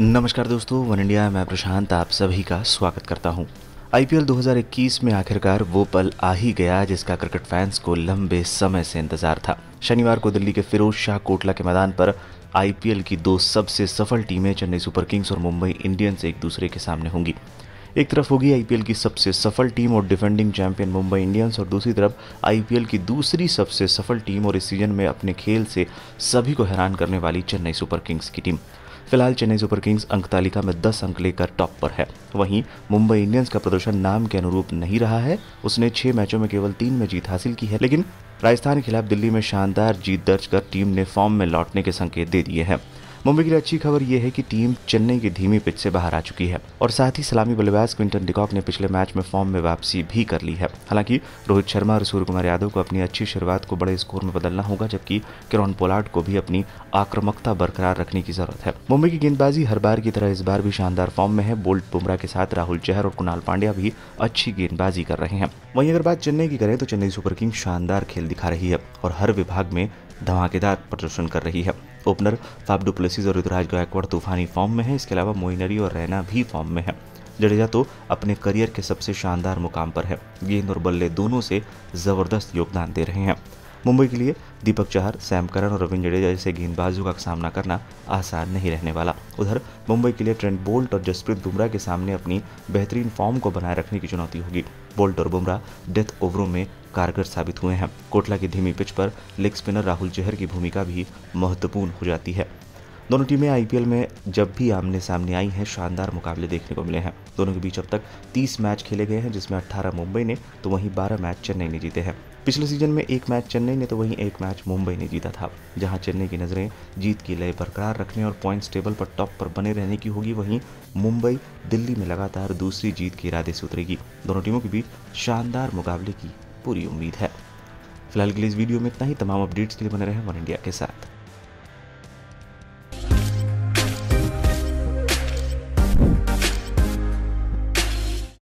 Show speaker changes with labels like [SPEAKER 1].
[SPEAKER 1] नमस्कार दोस्तों, one India मैं प्रशांत आप सभी का स्वागत करता हूँ। आईपीएल 2021 में आखिरकार वो पल आ ही गया जिसका क्रिकेट फैंस को लंबे समय से इंतज़ार था। शनिवार को दिल्ली के फिरोज शाह कोटला के मैदान पर आईपीएल की दो सबसे सफल टीमें चेन्नई सुपर किंग्स और मुंबई इंडियंस एक दूसरे के सामने होंगी। एक तरफ़ होगी आईपीएल की सबसे सफल टीम और डिफेंडिंग चैंपियन मुंबई इंडियंस और दूसरी तरफ़ आईपीएल की दूसरी सबसे सफल टीम और इस सीज़न में अपने खेल से सभी को हैरान करने वाली चेन्नई सुपर किंग्स की टीम। फ़िलहाल चेन्नई सुपर किंग्स अंक तालिका में 10 अंक लेकर टॉप पर है। वहीं मुंबई इंडियंस का प्रदर्शन नाम के अनुरूप नहीं रहा है। उसने छह मैचों में केवल तीन में जीत हासिल की है, लेकिन राजस्थान के खिलाफ दिल्ली में शानदार जीत दर्ज कर टीम ने फॉर्म में लौटने के संकेत दे दिए हैं। मुंबई के लिए अच्छी खबर यह है कि टीम चेन्नई की धीमी पिच से बाहर आ चुकी है और साथ ही सलामी बल्लेबाज क्विंटन डिकॉक ने पिछले मैच में फॉर्म में वापसी भी कर ली है। हालाँकि रोहित शर्मा और सूर्य कुमार यादव को अपनी अच्छी शुरुआत को बड़े स्कोर में बदलना होगा, जबकि किरण पोलार्ड को भी अपनी आक्रामकता बरकरार रखने की ज़रूरत है। मुंबई की गेंदबाजी हर बार की तरह इस बार भी शानदार फॉर्म में है। बोल्ट बुमराह के साथ राहुल चहर और कुणाल पांड्या भी अच्छी गेंदबाजी कर रहे हैं। वहीं अगर बात चेन्नई की करें तो चेन्नई सुपर किंग्स शानदार खेल दिखा रही है और हर विभाग में धमाकेदार प्रदर्शन कर रही है। ओपनर फाफ डुप्लेसिस और ऋतुराज गायकवाड़ तूफानी फॉर्म में है। इसके अलावा मोइनरी और रैना भी फॉर्म में है। जडेजा तो अपने करियर के सबसे शानदार मुकाम पर है। गेंद और बल्ले दोनों से ज़बरदस्त योगदान दे रहे हैं। मुंबई के लिए दीपक चाहर, सैम करन और रविंद्र जडेजा जैसे गेंदबाजों का सामना करना आसान नहीं रहने वाला। उधर मुंबई के लिए ट्रेंट बोल्ट और जसप्रीत बुमराह के सामने अपनी बेहतरीन फॉर्म को बनाए रखने की चुनौती होगी। बोल्ट और बुमराह डेथ ओवरों में कारगर साबित हुए हैं। कोटला की धीमी पिच पर लेग स्पिनर राहुल चहर की भूमिका भी महत्वपूर्ण हो जाती है। दोनों टीमें आईपीएल में जब भी आमने सामने आई हैं, शानदार मुकाबले देखने को मिले हैं। दोनों के बीच अब तक 30 मैच खेले गए हैं, जिसमें 18 मुंबई ने तो वहीं 12 मैच चेन्नई ने जीते हैं। पिछले सीज़न में एक मैच चेन्नई ने तो वहीं एक मैच मुंबई ने जीता था। जहाँ चेन्नई की नज़रें जीत की लय बरकरार रखने और पॉइंट्स टेबल पर टॉप पर बने रहने की होगी, वहीं मुंबई दिल्ली में लगातार दूसरी जीत के इरादे से उतरेगी। दोनों टीमों के बीच शानदार मुकाबले की पूरी उम्मीद है। फ़िलहाल के लिए इस वीडियो में इतना ही। तमाम अपडेट्स के लिए बने रहे वन इंडिया के साथ।